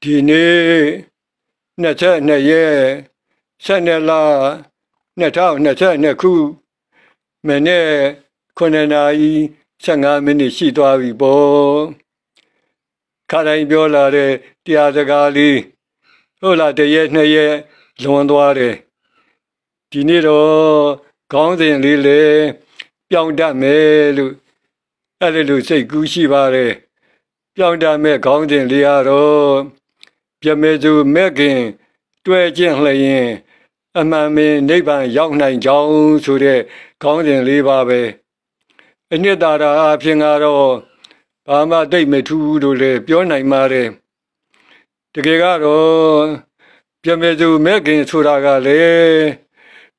ဒီနေ့22ရက်12လ2022ခုမနေ့9နာရီ15မိနစ်ရှိသွားပြီပေါ့ခါတိုင်းပြောလာတဲ့တရားစကားလေးဟုတ်လားတရက်နှစ်ရက်လွန်သွားတယ်ဒီနေ့တော့ခေါင်းစဉ်လေးလေပြောင်းတတ်မယ်လို့အဲ့ဒီလိုစိတ်ကူးရှိပါတယ် ပြောင်းတတ်မဲ့ခေါင်းစဉ်လေးကတော့ပြမေသူမဲ့ခင်တွေ့ချင်းလျင်အမှန်မင်းနိဗ္ဗာန်ရောက်နိုင်ကြောင်းဆိုတဲ့ခေါင်းစဉ်လေးပါပဲအနှစ်သာရအဖြစ်ကတော့ဘာမှတိတ်မထူးဘူးလို့လည်းပြောနိုင်ပါတယ်တကယ်ကတော့ပြမေသူမဲ့ခင်ဆိုတာကလည်း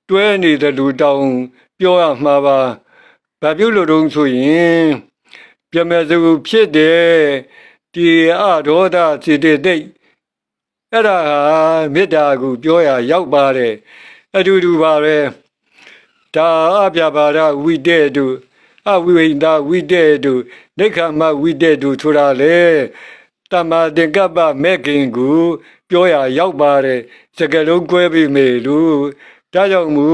တွဲနေတဲ့လူတောင်ပြောရမှာပါဘာပြုလို့တုံးဆိုရင် ပြမေသူဖြစ်တဲ့ဒီအဒေါသစိတ္တိတ်အဲ့ဒါဟာမေတ္တာကိုပြောရရောက်ပါတယ်အတူတူပါပဲဒါအပြပါဒဝိတေတုအဝိဝိန္ဒဝိတေတုဒိဋ္ဌမဝိတေတုဆိုတာလေတမ္မာသင်္ကပ္ပမဲ့ခင်ကိုပြောရရောက်ပါတယ်စကလုံးကွဲပြီမေလို့ဒါကြောင့်မူ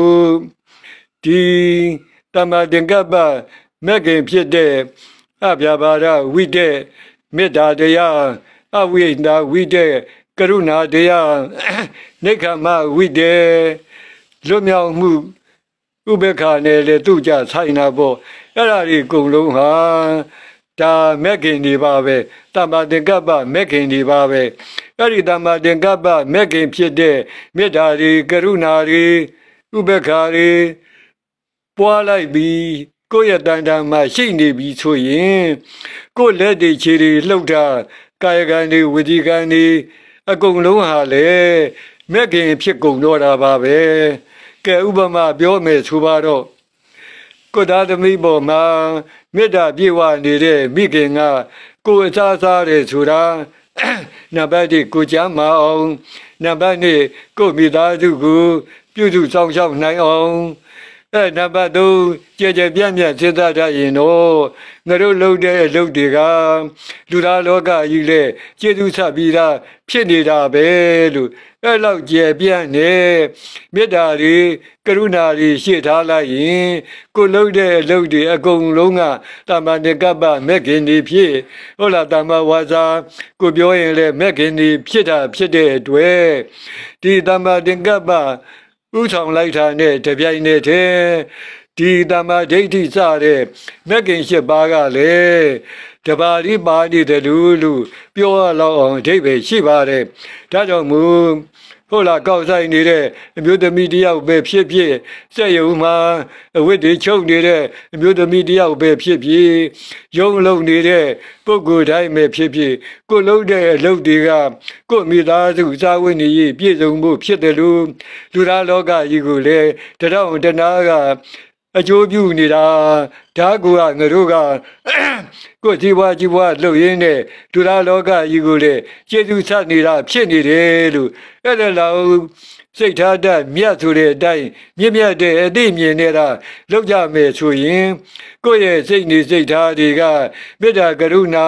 ဒီတမ္မာသင်္ကပ္ပမဲ့ခင်ဖြစ်တဲ့ အပြပါဒဝိတေမေတ္တာတရားအဝိန္ဒဝိတေကရုဏာတရားနိခမဝိတေလွတ်မြောက်မှုဥပေက္ခနဲ့လေသူကြဆိုင်တာပေါ့အဲ့ဒါဒီအကုန်လုံးဟာဒါမက်ခင်ဒီပါပဲတမ္မာတင်ကပ္ပမက်ခင်ဒီပါပဲအဲ့ဒီတမ္မာတင်ကပ္ပမက်ခင်ဖြစ်တဲ့မေတ္တာတွေကရုဏာတွေဥပေက္ခတွေပွားလိုက်ပြီး ကိုယ့်ရဲ့တန်တန်မှာရှိနေပြီဆိုရင်ကိုယ့်လက်တွေခြေတွေလှုပ်တာကာယကံတွေဝစီကံတွေအကုန်လုံးဟာလေမက်ခင်ဖြစ်ကုန်တော့တာပါပဲကဲဥပမာပြောမယ်ဆိုပါတော့ကိုသားသမီးပေါ်မှာမေတ္တာပြေဝနေတဲ့မိခင်ကကိုအစားစားတယ်ဆိုတာနံပါတ်1ကိုချမ်းမအောင်နံပါတ်2ကိုမိသားစုကိုပြုစုဆောင်ရှောက်နိုင်အောင် အဲနံပါတ်3ကြည်ကြပြန့်ပြန့်စဉ်းစားတတ်ရင်တော့ငါတို့လုပ်တဲ့အလုပ်တွေကလူသားလောကကြီးလေကျေးဇူးဆက်ပြီးသားဖြစ်နေတာပဲလို့အဲ့လောက်ကြည်ပြန့်နေမေတ္တာတွေကရုဏာတွေရှေ့ထားလိုက်ရင်ကိုလုပ်တဲ့အလုပ်တွေအကုန်လုံးကတမန်တကပ္ပမက်ခင်တွေဖြစ်ဟုတ်လားတမဝါစာကိုပြောရင်လည်းမက်ခင်တွေဖြစ်တာဖြစ်တဲ့အတွက်ဒီတမန်တကပ္ပ ဥဆောင်လိုက်တာနဲ့တပြိုင်နက်တည်းဒီတမ္မာဒိဋ္ဌိစတဲ့မက်ကင်၈ပါးကလည်းတပါးဒီပါနေတယ်လို့လို့ပြောရလောက်အောင်အဓိပ္ပာယ်ရှိပါတယ်ဒါကြောင့်မူ ဟုတ်လားကောက်ဆိုင်နေတဲ့အမျိုးသမီးတယောက်ပဲဖြစ်ဖြစ်စက်ရုံမှာအဝတ်တွေချုပ်နေတဲ့အမျိုးသမီးတယောက်ပဲဖြစ်ဖြစ်ရုံလုံးနေတဲ့ပုဂ္ဂိုလ်တိုင်းပဲဖြစ်ဖြစ်ကိုလုံးတဲ့အလုပ်တွေကကိုမိသားစုစာဝတ်နေရေးပြည့်စုံမှုဖြစ်တယ်လို့လူသားလောကကြီးကိုလည်းတရောင်တနာက အကျိုးပြုနေတာဒါကူကငါတို့ကကိုကြီးပွားကြီးပွားလှုပ်ရင်းနဲ့ဒုရလောကကြီးကိုလေကျေးဇူးဆက်နေတာဖြစ်နေတယ်လို့အဲ့ဒါလောက်စိတ်ထားတတ်မြတ်ဆိုတဲ့အတိုင်းမြင့်မြတ်တဲ့အသိမြင်နေတာလောက်ကြမယ်ဆိုရင်ကိုယ့်ရဲ့စိတ်နေစိတ်ထားတွေကမေတ္တာကရုဏာ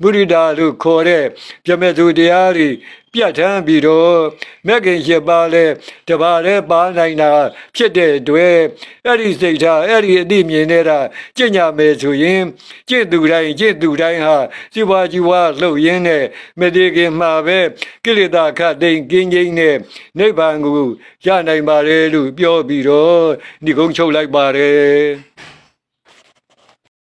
မုဒိတာလို့ခေါ်တဲ့ပြမေသူတရားတွေ ပြတ်ထမ်းပြီးတော့မက်ကင်ရှိပါလဲတပါးလဲပါနိုင်တာဖြစ်တဲ့အတွက်အဲ့ဒီစိတ်ထားအဲ့ဒီအသိမြင်နေတာကြင်ညာမယ်ဆိုရင်ကြင့်သူတိုင်းကြင့်သူတိုင်းဟာစီပွားကြီးဝါလှုပ်ရင်းနဲ့မတည်ခင်မှာပဲကိလေသာခတ်သိမ်းကင်းခြင်းနဲ့နိဗ္ဗာန်ကိုရနိုင်ပါလေလို့ပြောပြီးတော့ဒီကုန်းချုပ်လိုက်ပါတယ်